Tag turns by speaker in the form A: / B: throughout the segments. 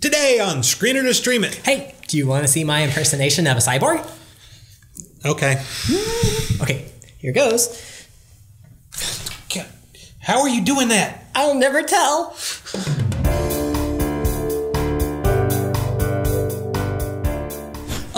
A: Today on Screen It or Stream It.
B: Hey, do you want to see my impersonation of a cyborg?
A: Okay.
B: Okay, here goes.
A: How are you doing that?
B: I'll never tell.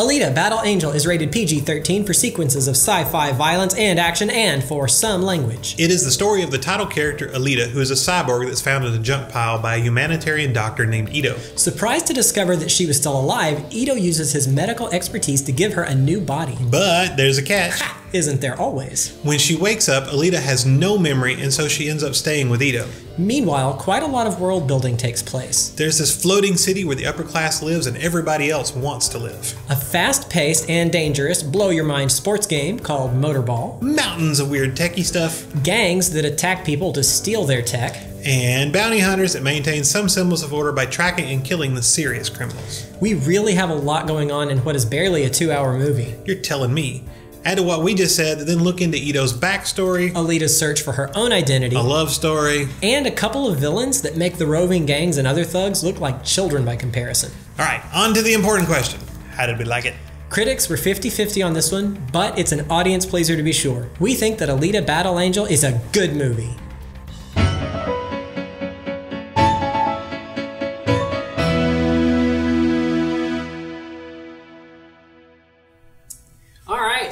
B: Alita Battle Angel is rated PG 13 for sequences of sci fi violence and action and for some language.
A: It is the story of the title character Alita, who is a cyborg that's found in a junk pile by a humanitarian doctor named Ido.
B: Surprised to discover that she was still alive, Ido uses his medical expertise to give her a new body.
A: But there's a catch.
B: Isn't there always?
A: When she wakes up, Alita has no memory, and so she ends up staying with Ido.
B: Meanwhile, quite a lot of world building takes place.
A: There's this floating city where the upper class lives and everybody else wants to live.
B: A fast paced and dangerous, blow your mind sports game called Motorball,
A: Mountains of weird techie stuff,
B: gangs that attack people to steal their tech,
A: and bounty hunters that maintain some semblance of order by tracking and killing the serious criminals.
B: We really have a lot going on in what is barely a two hour movie.
A: You're telling me. Add to what we just said, then look into Ido's backstory,
B: Alita's search for her own identity,
A: a love story.
B: and a couple of villains that make the roving gangs and other thugs look like children by comparison.
A: All right, on to the important question. How did we like it?
B: Critics were 50 50 on this one, but it's an audience pleaser to be sure. We think that Alita Battle Angel is a good movie.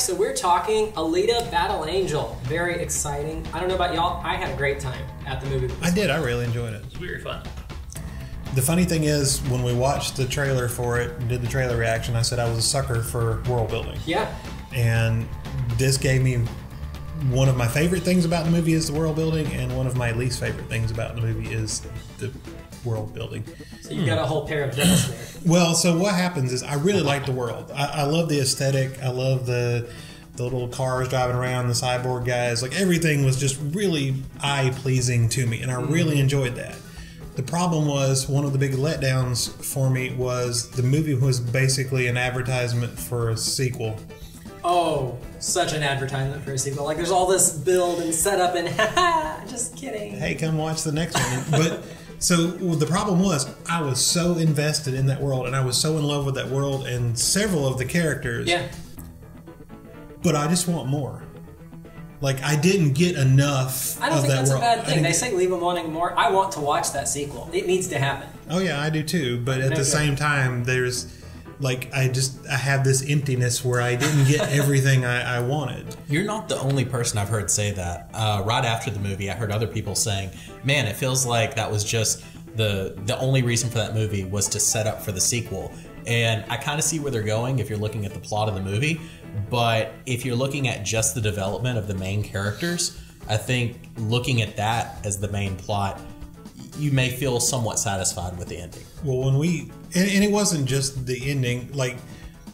B: So we're talking Alita Battle Angel. Very exciting. I don't know about y'all, I had a great time at the movie.
A: I did, I really enjoyed it.
C: It's very fun.
A: The funny thing is, when we watched the trailer for it, and did the trailer reaction, I said I was a sucker for world building.
B: Yeah,
A: And this gave me one of my favorite things about the movie is the world building, and one of my least favorite things about the movie is the world building.
B: so you've got a whole pair of dice there. Hmm.
A: Well, so what happens is I really like the world. I, I love the aesthetic. I love the the little cars driving around, the cyborg guys. Like everything was just really eye pleasing to me, and I really hmm. enjoyed that. The problem was one of the big letdowns for me was the movie was basically an advertisement for a sequel.
B: Oh, such an advertisement for a sequel. Like there's all this build and setup and just kidding.
A: Hey, come watch the next one. But so well, the problem was I was so invested in that world, and I was so in love with that world and several of the characters.
B: Yeah.
A: but I just want more. Like I didn't get enough
B: I don't think
A: that
B: that's
A: world.
B: a bad thing. They say leave them wanting more. I want to watch that sequel. It needs to happen.
A: oh yeah, I do too. But at
B: No,
A: the
B: yeah.
A: same time, there's like I just I have this emptiness where I didn't get everything I, I wanted.
D: You're not the only person I've heard say that. Uh, right after the movie, I heard other people saying, "Man, it feels like that was just the the only reason for that movie was to set up for the sequel." And I kind of see where they're going if you're looking at the plot of the movie, but if you're looking at just the development of the main characters, I think looking at that as the main plot, you may feel somewhat satisfied with the ending.
A: Well, when we and, and it wasn't just the ending. Like,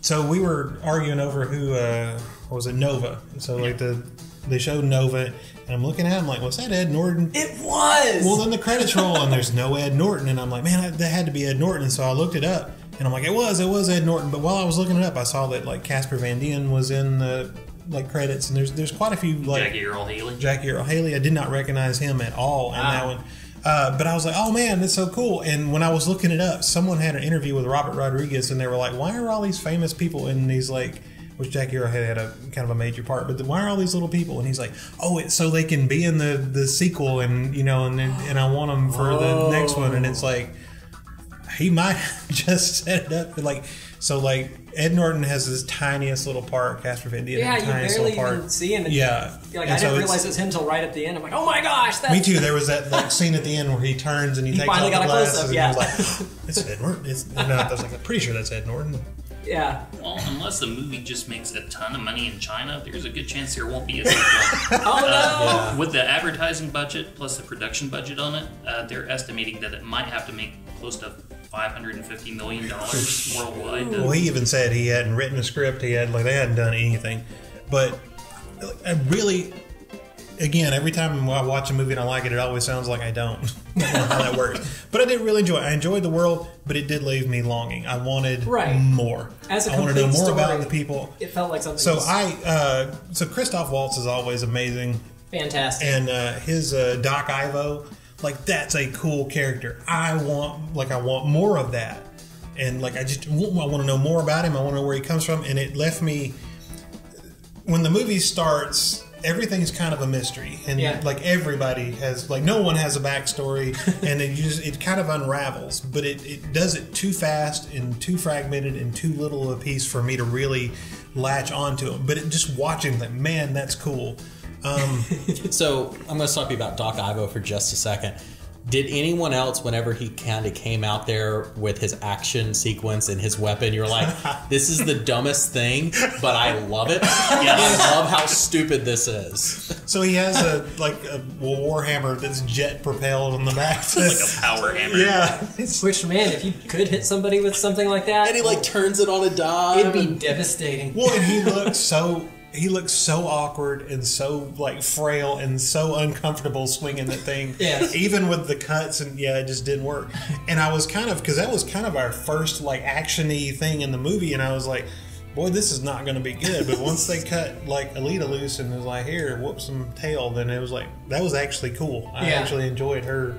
A: so we were arguing over who uh, what was it Nova. So like the they showed Nova, and I'm looking at him like, was that Ed Norton?
B: It was.
A: Well, then the credits roll and there's no Ed Norton, and I'm like, man, that had to be Ed Norton. And so I looked it up, and I'm like, it was, it was Ed Norton. But while I was looking it up, I saw that like Casper Van Dien was in the like credits, and there's there's quite a few like
C: Jackie Earle Haley.
A: Jackie Earle Haley. I did not recognize him at all in that one. Uh, but I was like, oh man, that's so cool. And when I was looking it up, someone had an interview with Robert Rodriguez, and they were like, why are all these famous people in these like, which Jackie Earle Haley had a kind of a major part, but why are all these little people? And he's like, oh, it's so they can be in the the sequel, and you know, and and I want them for the next one, and it's like. He might just set it up like so. Like Ed Norton has this tiniest little part. Casper Van Dien
B: yeah, you
A: the tiniest
B: barely
A: little part.
B: even see him.
A: Yeah,
B: like,
A: And
B: I
A: so
B: didn't realize it was him until right at the end. I'm like, oh my gosh, that's
A: me too. There was that like scene at the end where he turns and he,
B: He
A: takes
B: finally
A: off the
B: got a close-up,
A: glasses and
B: yeah.
A: he was like, "It's Ed Norton." It's, no, I was like, "I'm pretty sure that's Ed Norton."
B: Yeah.
C: Well, unless the movie just makes a ton of money in China, there's a good chance there won't be a sequel.
B: Oh no.
C: With the advertising budget plus the production budget on it, uh, they're estimating that it might have to make close to 550 million dollars worldwide.
A: Well, he even said he hadn't written a script. He had like they hadn't done anything, but I really. Again, every time I watch a movie and I like it, it always sounds like I don't. I don't know how that works. But I did really enjoy it. I enjoyed the world, but it did leave me longing. I wanted
B: Right.
A: more.
B: As a
A: I want to know
B: complete
A: more about
B: story.
A: the people.
B: It felt like something.
A: So
B: was
A: I, uh, so Christoph Waltz is always amazing.
B: fantastic.
A: and uh, his uh, Doc Ido, like that's a cool character. I want like I want more of that, and like I just I want to know more about him. I want to know where he comes from, and it left me when the movie starts. Everything's kind of a mystery, and
B: Yeah.
A: like everybody has, like no one has a backstory, and it just it kind of unravels. But it, it does it too fast and too fragmented and too little of a piece for me to really latch onto it. But it, just watching that, man, that's cool. Um,
D: So I'm going to stop you about Doc Ido for just a second. Did anyone else, whenever he kind of came out there with his action sequence and his weapon, you're like, "This is the dumbest thing, but I love it. I love how stupid this is."
A: So he has a like a warhammer that's jet propelled on the back.
C: like a power hammer.
A: yeah, it's,
B: Which man, if you could hit somebody with something like that,
D: And he like turns it on a dime.
B: it'd be devastating.
A: well, and he looks so he looks so awkward and so like frail and so uncomfortable swinging that thing.
B: Yes.
A: even with the cuts and yeah, it just didn't work. And I was kind of because that was kind of our first like actiony thing in the movie, and I was like. Boy, this is not going to be good. But once they cut like Alita loose and was like, "Here, whoop some tail," then it was like that was actually cool. I
B: Yeah.
A: actually enjoyed her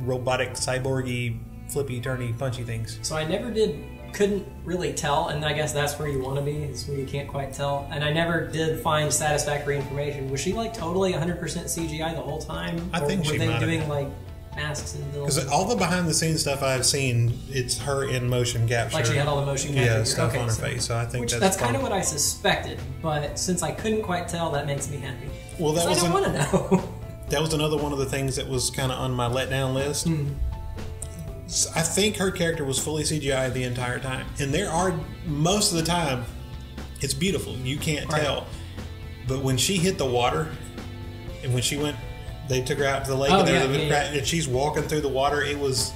A: robotic cyborgy flippy turny punchy things.
B: So I never did, couldn't really tell, and I guess that's where you want to be, is where you can't quite tell. And I never did find satisfactory information. Was she like totally 100% CGI the whole time?
A: I
B: Or
A: think
B: were
A: she
B: they
A: might
B: doing
A: been.
B: like masks and
A: Because all the behind the scenes stuff I've seen, it's her in motion capture.
B: Like she had all the motion
A: yeah
B: capture.
A: stuff
B: Okay,
A: on her
B: so-
A: face. So I think that's,
B: that's, kind of what I suspected, but since I couldn't quite tell, that makes me happy.
A: Well, that was
B: I don't want to know.
A: that was another one of the things that was kind of on my letdown list.
B: Hmm.
A: I think her character was fully CGI the entire time, and there are most of the time, it's beautiful. You can't
B: Right.
A: tell, but when she hit the water, and when she went, they took her out to the lake,
B: Oh,
A: and,
B: yeah,
A: a
B: yeah,
A: and she's walking through the water. It was,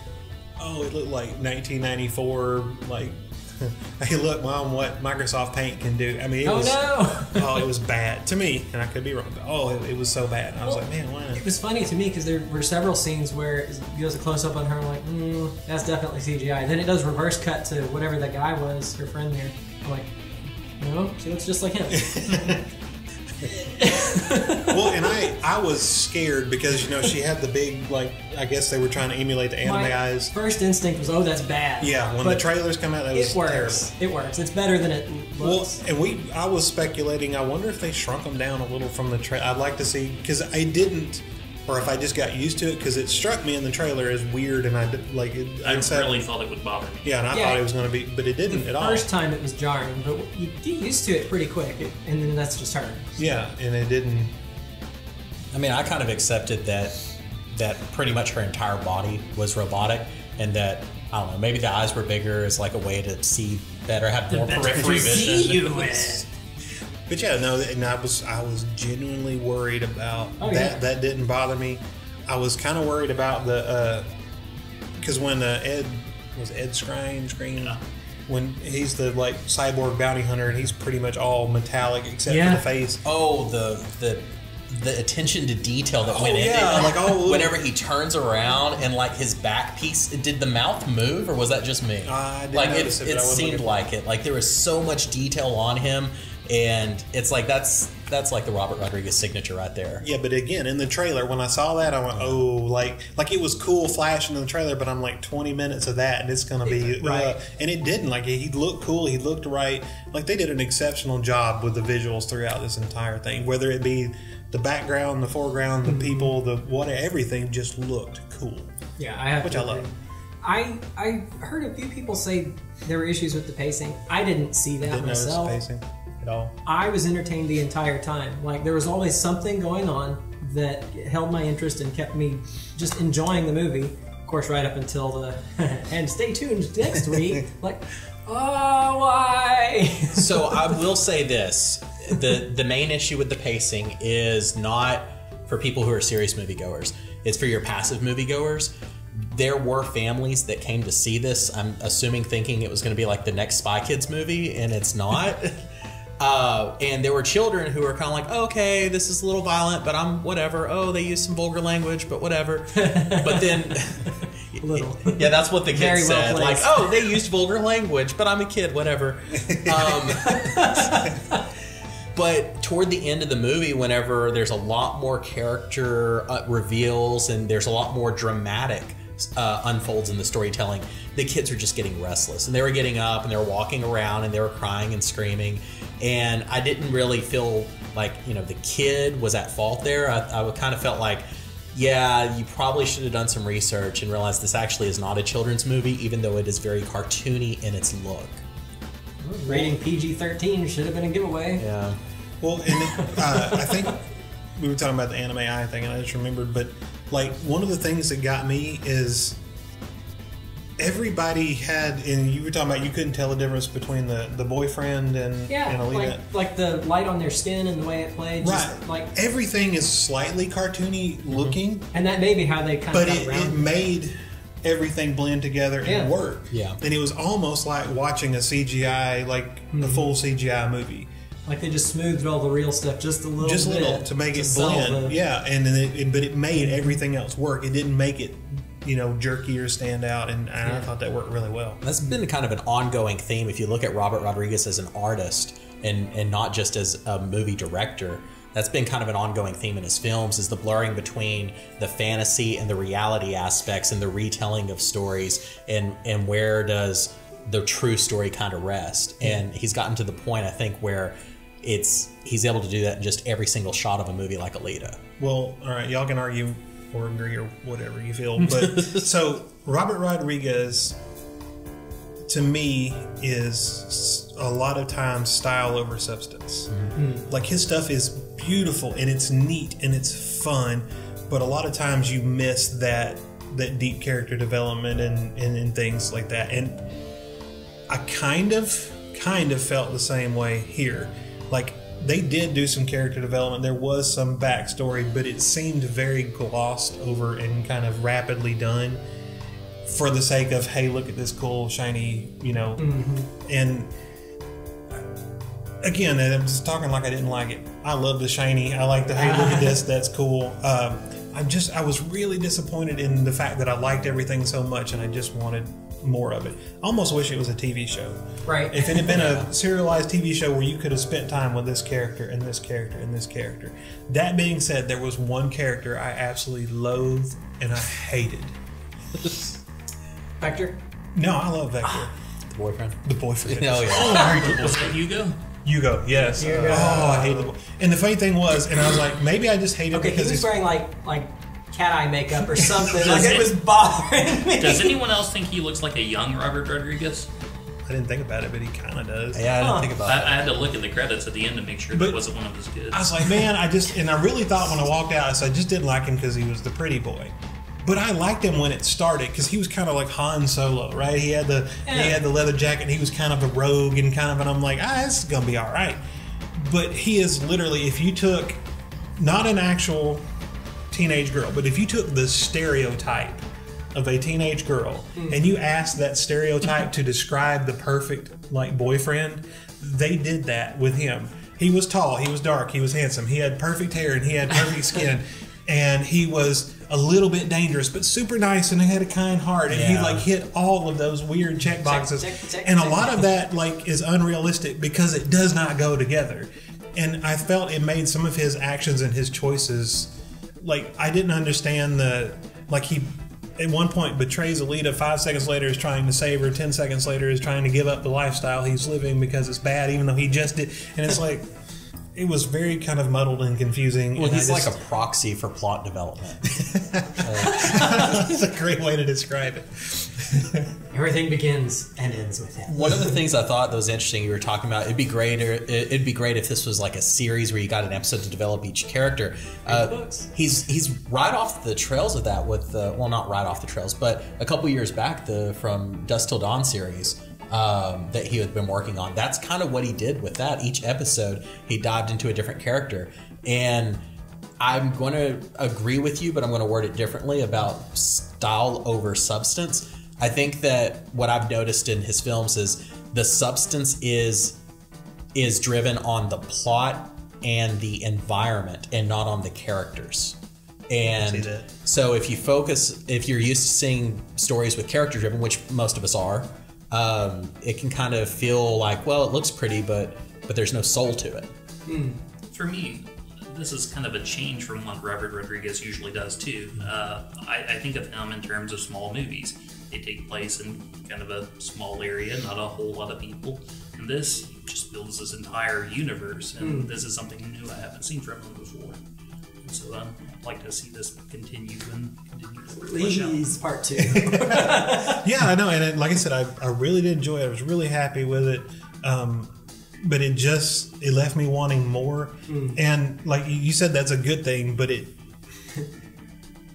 A: oh, it looked like 1994, like. Hey, look, mom! What Microsoft Paint can do. I mean, it
B: oh
A: was
B: no!
A: oh, it was bad to me, and I could be wrong. But oh, it, it was so bad. I was
B: Well,
A: like, man, why?
B: It was funny to me because there were several scenes where it goes a close up on her. I'm like, mm, that's definitely CGI. Then it does reverse cut to whatever that guy was, her friend there. I'm like, no, she looks just like him.
A: well, and I I was scared because you know she had the big like I guess they were trying to emulate the anime
B: My
A: eyes.
B: first instinct was, oh, that's bad.
A: Yeah, when
B: But
A: the trailers come out, that was
B: it works.
A: terrible.
B: It works. It's better than it
A: Well,
B: looks.
A: and we I was speculating. I wonder if they shrunk them down a little from the trailer. I'd like to see because I didn't, or if I just got used to it because it struck me in the trailer as weird and I did, like it.
C: I
A: unsettled.
C: really thought it would bother me.
A: yeah, and I
B: Yeah.
A: thought it was going to be, but it didn't at all.
B: First time it was jarring, but you get used to it pretty quick, and then that's just her.
A: Yeah, and it didn't.
D: I mean, I kind of accepted that that pretty much her entire body was robotic, and that I don't know, maybe the eyes were bigger as like a way to see better, have more periphery vision.
A: But yeah, no, and I was I was genuinely worried about
B: Oh,
A: that.
B: yeah.
A: That didn't bother me. I was kind of worried about the because when uh, Ed was Ed Skrein Screen when he's the like cyborg bounty hunter and he's pretty much all metallic except
B: Yeah.
A: for the face.
D: Oh, the the the attention to detail that went
A: Oh,
D: into
A: yeah,
D: it.
A: like, oh,
D: whenever he turns around and like his back piece, did the mouth move or was that just me?
A: I didn't
D: like it,
A: notice it,
D: it seemed like it. Like there was so much detail on him, and it's like that's that's like the Robert Rodriguez signature right there.
A: Yeah, but again, in the trailer, when I saw that, I went, "Oh, like, like it was cool flashing in the trailer." But I'm like, 20 minutes of that, and it's gonna be
B: Right.
A: uh, and it didn't. Like, he looked cool, he looked right. Like they did an exceptional job with the visuals throughout this entire thing. Whether it be the background, the foreground, the people, the what, everything just looked cool.
B: Yeah, I have
A: Which
B: to
A: I love.
B: agree. I I heard a few people say there were issues with the pacing. I didn't see that
A: Didn't notice the
B: myself.
A: Pacing at all.
B: I was entertained the entire time. Like there was always something going on that held my interest and kept me just enjoying the movie. Of course, right up until the and stay tuned next week. like, oh, why?
D: so I will say this: the the main issue with the pacing is not for people who are serious moviegoers. It's for your passive moviegoers. There were families that came to see this. I'm assuming thinking it was going to be like the next Spy Kids movie, and it's not. Uh, and there were children who were kind of like, okay, this is a little violent, but I'm whatever. Oh, they use some vulgar language, but whatever. but then,
B: Little.
D: yeah, that's what the kids
B: Very well
D: said. like, oh, they used vulgar language, but I'm a kid, whatever. Um, but toward the end of the movie, whenever there's a lot more character uh, reveals and there's a lot more dramatic uh, unfolds in the storytelling, the kids are just getting restless. And they were getting up and they were walking around and they were crying and screaming. And I didn't really feel like, you know, the kid was at fault there. I, I kind of felt like, yeah, you probably should have done some research and realized this actually is not a children's movie, even though it is very cartoony in its look.
B: Rating PG 13 should have been a giveaway.
D: Yeah.
A: Well, and uh, I think we were talking about the anime eye thing, and I just remembered. But like one of the things that got me is everybody had, and you were talking about you couldn't tell the difference between the the boyfriend and
B: Yeah,
A: and Alita.
B: like, like the light on their skin and the way it played. Just
A: right,
B: like,
A: everything is slightly cartoony mm-hmm. looking,
B: and that may be how they kind
A: but
B: of But
A: it, it made everything blend together and
B: Yeah.
A: work.
D: Yeah.
A: and it was almost like watching a CGI, like a mm-hmm. full CGI movie.
B: Like they just smoothed all the real stuff just a little
A: just
B: bit.
A: little to make it
B: sell
A: blend.
B: the-
A: yeah, and then it, it- but it made everything else work. It didn't make it, you know, jerky or stand out, and, and I
B: Yeah.
A: thought that worked really well.
D: That's been kind of an ongoing theme. If you look at Robert Rodriguez as an artist and and not just as a movie director, that's been kind of an ongoing theme in his films is the blurring between the fantasy and the reality aspects and the retelling of stories and and where does the true story kind of rest. And he's gotten to the point I think where it's he's able to do that in just every single shot of a movie like Alita.
A: Well, all right, y'all can argue or agree or whatever you feel, but so Robert Rodriguez, to me, is a lot of times style over substance. Mm-hmm. Like his stuff is beautiful and it's neat and it's fun, but a lot of times you miss that that deep character development and, and, and things like that. And I kind of kind of felt the same way here. Like they did do some character development. There was some backstory, but it seemed very glossed over and kind of rapidly done for the sake of hey, look at this cool shiny, you know. And again, I'm just talking like I didn't like it. I love the shiny. I like the hey, look at this. That's cool. Um, I'm just I was really disappointed in the fact that I liked everything so much and I just wanted more of it. I almost wish it was a TV show.
B: Right.
A: If it had been a serialized TV show where you could have spent time with this character and this character and this character. That being said, there was one character I absolutely loathed and I hated.
B: Vector?
A: No, I love Vector,
D: The boyfriend.
A: the boyfriend.
D: Oh yeah.
C: Oh, was that Hugo?
A: Hugo, yes.
B: Hugo.
A: Oh, I hate the boy. And the funny thing was, and I was like, maybe I just hated
B: Okay, he was
A: he's
B: wearing like like cat eye makeup or something. like
C: Does
B: it
C: it-
B: was bothering me.
C: Does anyone else think he looks like a young Robert Rodriguez?
A: I didn't think about it, but he kind of does.
D: Yeah, I didn't
B: Huh.
D: think about
C: I,
D: that.
C: I had to look at the credits at the end to make sure
A: But-
C: that wasn't one of his kids.
A: I was like, man, I just, and I really thought when I walked out, I said, I just didn't like him because he was the pretty boy. But I liked him when it started because he was kind of like Han Solo, right? He had the he had the leather jacket. and He was kind of a rogue and kind of, and I'm like, ah, this is gonna be all right. But he is literally, if you took not an actual teenage girl, but if you took the stereotype of a teenage girl hmm. and you asked that stereotype to describe the perfect like boyfriend, they did that with him. He was tall, he was dark, he was handsome, he had perfect hair and he had perfect skin, and he was a little bit dangerous but super nice and he had a kind heart and he like hit all of those weird check boxes.
B: check, check,
A: and a
B: check.
A: lot of that like is unrealistic because it does not go together. And I felt it made some of his actions and his choices like I didn't understand the like he at one point betrays Alita. Five seconds later is trying to save her. Ten seconds later is trying to give up the lifestyle he's living because it's bad, even though he just did. And it's like it was very kind of muddled and confusing.
D: Well,
A: and I
D: he's like a proxy for plot development.
A: that's a great way to describe it.
B: Everything begins and ends with him.
D: One of the things I thought that was interesting you were talking about, it'd be great, or it'd be great if this was like a series where you got an episode to develop each character. Uh,
B: books.
D: he's he's right off the trails of that with the well, not right off the trails, but a couple years back, the from Dusk Till Dawn series um, that he had been working on. That's kind of what he did with that. Each episode, he dived into a different character, and I'm going to agree with you, but I'm going to word it differently about style over substance. I think that what I've noticed in his films is the substance is is driven on the plot and the environment and not on the characters. And so if you focus if you're used to seeing stories with character driven, which most of us are, um, it can kind of feel like, well, it looks pretty, but but there's no soul to it.
C: For me, this is kind of a change from what Robert Rodriguez usually does too. Uh, I, I think of him in terms of small movies. They take place in kind of a small area, not a whole lot of people. And this just builds this entire universe, and this is something new I haven't seen from him before. And so um, I'd like to see this continue and continue to flesh out.
B: Please, part two.
A: Yeah, I know, and it, like I said, I, I really did enjoy it. I was really happy with it, um, but it just it left me wanting more. And like you- said, that's a good thing, but it.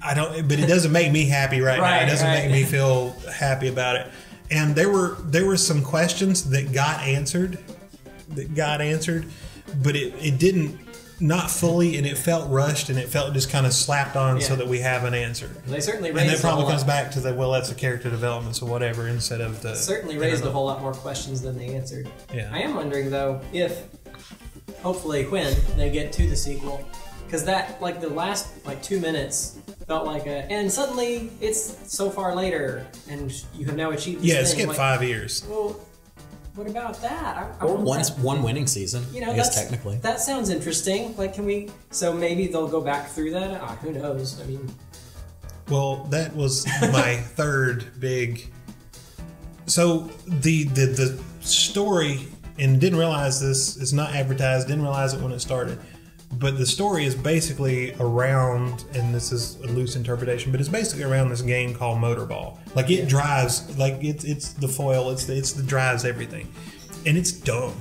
A: I don't, but it doesn't make me happy right, now. It doesn't
B: right.
A: make me feel happy about it. And there were there were some questions that got answered, that got answered, but it, it didn't not fully, and it felt rushed, and it felt just kind of slapped on so that we have an answer.
B: they certainly
A: And
B: a
A: probably comes
B: lot,
A: back to the well, that's the character developments or whatever instead of the
B: certainly raised a whole lot more questions than they answered.
A: Yeah.
B: I am wondering though if, hopefully, when they get to the sequel, because that like the last like two minutes felt like a, and suddenly it's so far later, and you have now achieved. This
A: Yeah, skip
B: like,
A: five years.
B: Well, what about that? I, I
D: Or one
B: that-
D: one winning season.
B: You know,
D: I guess technically.
B: that sounds interesting. Like, can we? So maybe they'll go back through that. Ah, who knows? I mean,
A: Well, that was my third big. So the the the story, and didn't realize this. It's not advertised. Didn't realize it when it started. But the story is basically around, and this is a loose interpretation, but it's basically around this game called Motorball. Like it drives, like it's it's the foil, it's the, it's the drives everything, and it's dumb.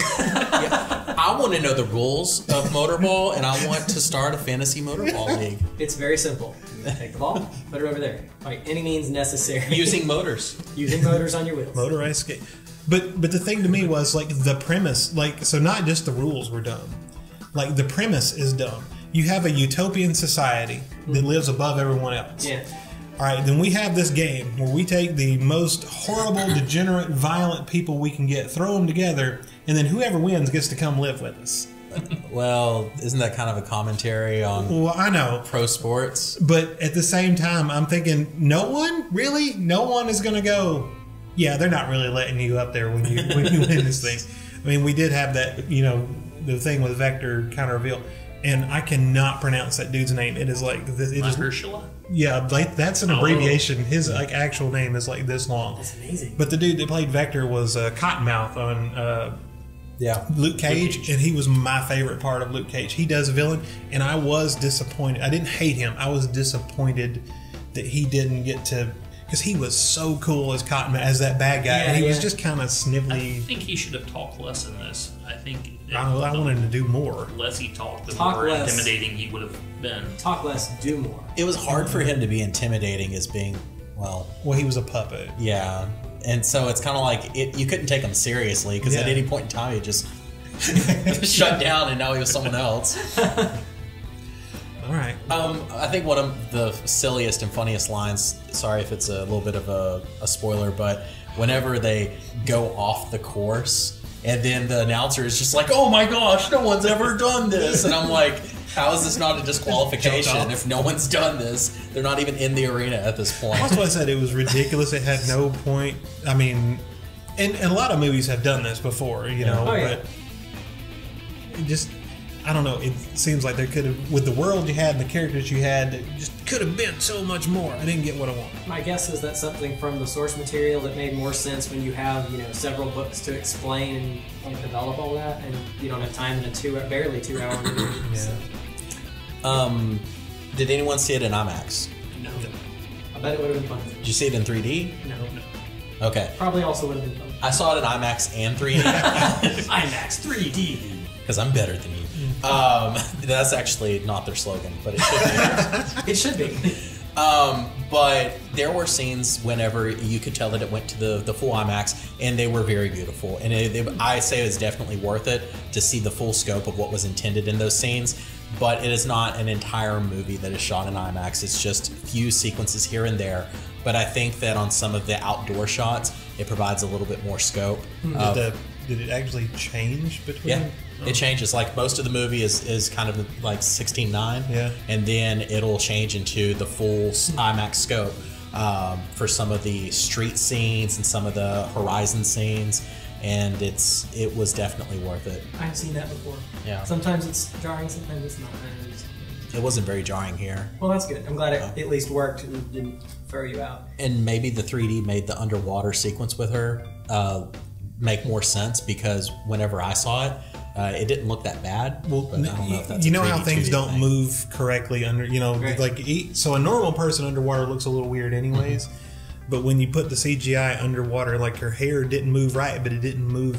D: I want to know the rules of motorball, and I want to start a fantasy motorball league
B: it's very simple. You take the ball, put it over there by any means necessary.
D: using motors.
B: using motors on your wheels.
A: motorized skate. But but the thing to me was like the premise, like so not just the rules were dumb, like the premise is dumb. You have a utopian society that mm-hmm. lives above everyone else.
B: Yeah.
A: All right, then we have this game where we take the most horrible, degenerate, violent people we can get, throw them together, and then whoever wins gets to come live with us.
D: Well, isn't that kind of a commentary on
A: Well, I know,
D: pro sports?
A: but at the same time, I'm thinking, no one really, no one is going to go. Yeah, they're not really letting you up there when you when you win this thing. I mean, we did have that, you know, the thing with Vector kind of reveal, and I cannot pronounce that dude's name. It is like this. It is,
C: Mahershala?
A: yeah, like that's an
C: Oh.
A: abbreviation. His like actual name is like this long.
B: That's amazing.
A: But the dude that played Vector was uh, Cottonmouth on uh,
D: Yeah.
A: Luke Cage, and he was my favorite part of Luke Cage. He does a villain, and I was disappointed. I didn't hate him. I was disappointed that he didn't get to because he was so cool as Cotton as that bad guy.
B: Yeah,
A: and he was just kind of
C: I think he should have talked less in this. I think
A: I, I wanted him to do more.
C: the less he talked, the
B: Talk
C: more
B: less.
C: intimidating he would have been.
B: Talk less, do more.
D: It was hard for him to be intimidating as being, well,
A: Well, he was a puppet.
D: yeah. And so it's kind of like it, you couldn't take him seriously because at
A: Yeah.
D: any point in time he just shut down and now he was someone else.
A: All right.
D: Um, I think one of the silliest and funniest lines. Sorry if it's a little bit of a, a spoiler, but whenever they go off the course, and then the announcer is just like, "Oh my gosh, no one's ever done this," and I'm like, "How is this not a disqualification if no one's done this? They're not even in the arena at this point."
A: That's why I said it was ridiculous. It had no point. I mean, and, and a lot of movies have done this before, you know,
B: Oh, yeah.
A: but it just, I don't know. It seems like there could have, with the world you had and the characters you had, just could have been so much more. I didn't get what I wanted.
B: My guess is that something from the source material that made more sense when you have, you know, several books to explain and want develop all that, and you don't have time in a two, barely two hour movie.
A: Yeah.
B: So,
D: Um, did anyone see it in IMAX?
C: No,
B: I bet it would have been fun.
D: Did you see it in 3D?
B: No,
D: Okay,
B: probably also would have been fun.
D: I saw it in IMAX and 3D.
B: IMAX 3D.
D: because I'm better than you. Um, that's actually not their slogan, but it should be.
B: It should be.
D: um, but there were scenes whenever you could tell that it went to the, the full IMAX, and they were very beautiful. And it, it- I say it's definitely worth it to see the full scope of what was intended in those scenes. But it is not an entire movie that is shot in IMAX. It's just few sequences here and there. But I think that on some of the outdoor shots, it provides a little bit more scope. of-
A: Did, the, did it actually change between?
D: yeah, it changes. Like most of the movie is, is kind of like sixteen nine.
A: Yeah.
D: and then it'll change into the full IMAX scope um, for some of the street scenes and some of the horizon scenes. and it's it was definitely worth it.
B: I've seen that before.
D: Yeah.
B: Sometimes it's jarring, sometimes it's not.
D: It wasn't very jarring here,
B: Well, that's good. I'm glad it at least worked and didn't throw you out.
D: and maybe the 3D made the underwater sequence with her uh, make more sense because whenever I saw it, uh, it didn't look that bad.
A: Well,
D: but I don't know if that's
A: you
D: a
A: know how things don't
D: thing.
A: move correctly under, you know,
B: Right.
A: like e- so a normal person underwater looks a little weird anyways. But when you put the CGI underwater, like her hair didn't move right, but it didn't move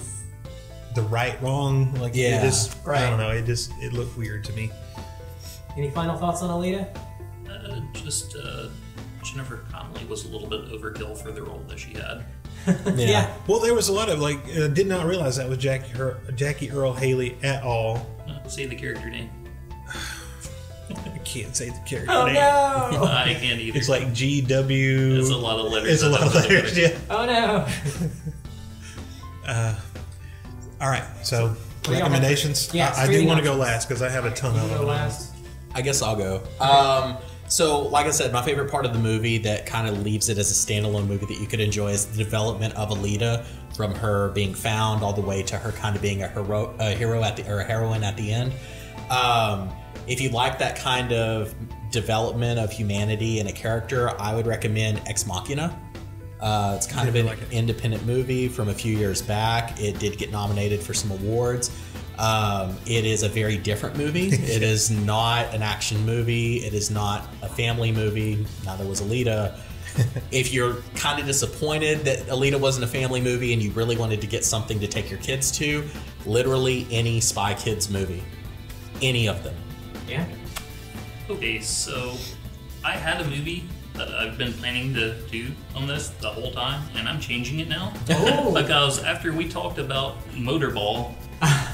A: the right wrong. Like
D: Yeah.
A: it just, I don't know, it just it looked weird to me.
B: Any final thoughts on Alita?
C: Uh, just uh, Jennifer Connelly was a little bit overkill for the role that she had.
D: Yeah.
A: Well, there was a lot of like, uh, did not realize that was Jackie Her- Jackie Earle Haley at all.
C: Uh, say the character name.
A: I can't say the character
B: Oh
A: name.
B: no!
C: I can't either.
A: It's like G W.
C: It's a lot of letters.
A: It's a lot of
C: have
A: letters. Yeah.
B: Oh no!
A: uh, All right. So
B: do
A: recommendations.
B: have? Yeah,
A: I, I do want to go last because I have a ton of them.
B: last.
D: I guess I'll go. Um, so, like I said, my favorite part of the movie that kind of leaves it as a standalone movie that you could enjoy is the development of Alita from her being found all the way to her kind of being a hero, a hero at the or a heroine at the end. Um, if you like that kind of development of humanity and a character, I would recommend Ex Machina. Uh, it's kind of an
A: like
D: independent movie from a few years back. It did get nominated for some awards. Um, it is a very different movie. it is not an action movie. It is not a family movie. Neither was Alita. if you're kind of disappointed that Alita wasn't a family movie and you really wanted to get something to take your kids to, literally any Spy Kids movie, any of them.
B: Yeah.
C: Okay, so I had a movie that I've been planning to do on this the whole time, and I'm changing it now.
B: Oh.
C: because after we talked about Motorball,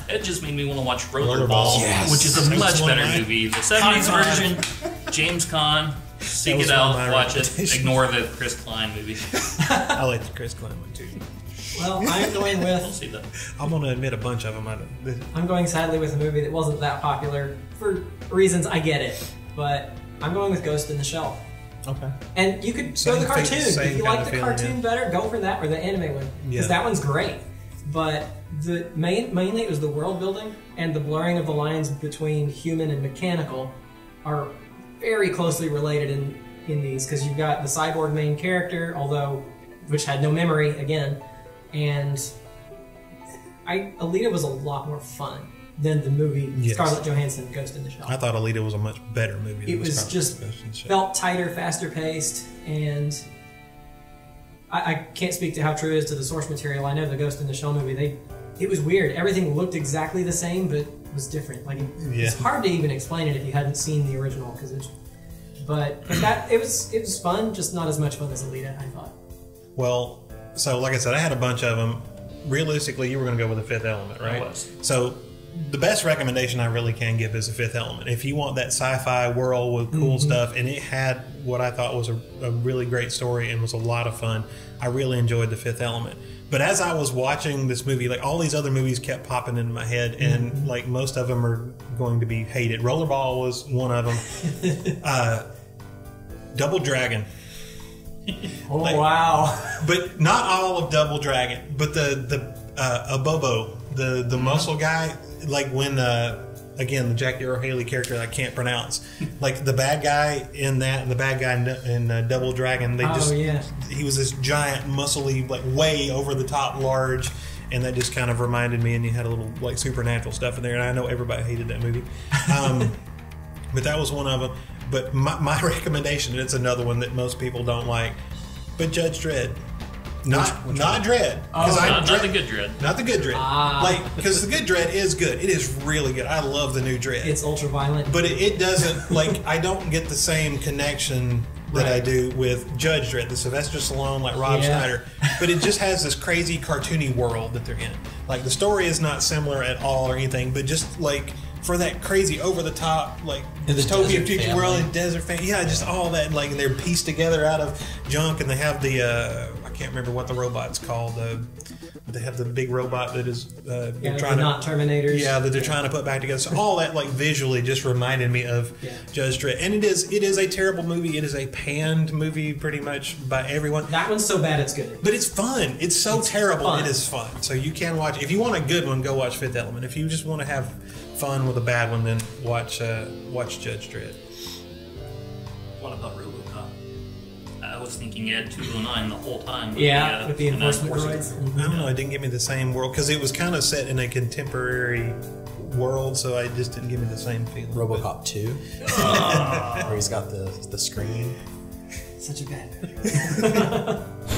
C: it just made me want to watch
A: Rollerball.
C: Rollerball,
A: Yes.
C: which is a
A: That
C: much better
A: my-
C: movie. The 70s version, James Caan, seek it out, watch it, ignore the Chris Klein movie.
A: I like the Chris Klein one too.
B: Well, I'm going
C: I'll
B: with
C: see that.
A: I'm gonna admit a bunch of them. I don't,
B: I'm going sadly with a movie that wasn't that popular for reasons I get it, but I'm going with Ghost in the Shell.
D: Okay.
B: And you could
A: Same
B: go the cartoon.
A: same
B: If you like
A: of
B: the
A: feeling,
B: cartoon
A: yeah.
B: better, go for that or the anime one because
A: Yeah.
B: that one's great. But the main mainly it was the world building and the blurring of the lines between human and mechanical are very closely related in in these because you've got the cyborg main character, although which had no memory again, and I Alita was a lot more fun than the movie
A: Yes.
B: Scarlett Johansson Ghost in the Shell
A: I thought Alita was a much better movie.
B: it
A: than
B: was
A: Scarlet
B: just
A: Ghost in the Shell.
B: felt tighter, faster paced, and I, I can't speak to how true it is to the source material. I know the Ghost in the Shell movie. They it was weird. Everything looked exactly the same, but was different. Like it, it's hard to even explain it if you hadn't seen the original because it's. But but that it was it was fun, just not as much fun as Alita. I thought.
A: Well, so like I said, I had a bunch of them. Realistically, you were going to go with the Fifth Element, right?
C: I was.
A: So the best recommendation I really can give is the Fifth Element. If you want that sci-fi world with cool stuff, and it had what I thought was a, a really great story and was a lot of fun, I really enjoyed the Fifth Element. But as I was watching this movie, like all these other movies kept popping into my head, and like most of them are going to be hated. Rollerball was one of them. uh, Double Dragon.
B: Oh
A: Like-
B: wow!
A: but not all of Double Dragon, but the the uh, Abobo, the the muscle guy, like when uh, again the Jackie Earle Haley character I can't pronounce, like the bad guy in that, and the bad guy in, in uh, Double Dragon, they
B: Oh,
A: just
B: yeah.
A: he was this giant, muscly, like way over the top, large. And that just kind of reminded me, and you had a little like supernatural stuff in there. And I know everybody hated that movie, um, but that was one of them. But my, my recommendation, and it's another one that most people don't like, but Judge Dredd. Not not Dredd. 'cause
B: Oh,
A: I
C: Not, not the good Dredd.
A: Not the good Dredd.
B: Ah.
A: Like because the good Dredd is good. It is really good. I love the new Dredd.
B: It's ultra violent.
A: but it, it doesn't like I don't get the same connection that I do with Judge Dredd, the Sylvester Stallone, like Rob
B: Yeah.
A: Schneider. But it just has this crazy cartoony world that they're in. Like the story is not similar at all or anything, but just like for that crazy over the top like
D: And the
A: dystopian
D: desert
A: future
D: family.
A: world and desert family. Yeah, just all that like and they're pieced together out of junk and they have the uh, I can't remember what the robot's called the they have the big robot that is uh,
B: Yeah,
A: they're
B: they're not Terminators.
A: yeah, that they're trying to put back together. So all that like visually just reminded me of
B: Yeah.
A: Judge Dredd, and it is it is a terrible movie. It is a panned movie pretty much by everyone.
B: That one's so bad it's good.
A: But it's fun. It's so
B: It's
A: terrible.
B: fun.
A: It is fun. So you can watch. If you want a good one, go watch Fifth Element. If you just want to have fun with a bad one, then watch uh, watch Judge Dredd.
C: What about RoboCop? I was thinking Ed 209 the whole time. with
B: Yeah,
C: uh,
B: with the enforcement
C: enforcement-
B: droids.
A: I don't know. It didn't give me the same world because it was kind of set in a contemporary world, so I just didn't give me the same feeling.
D: RoboCop 2, where he's got the the screen.
B: Such a bad movie.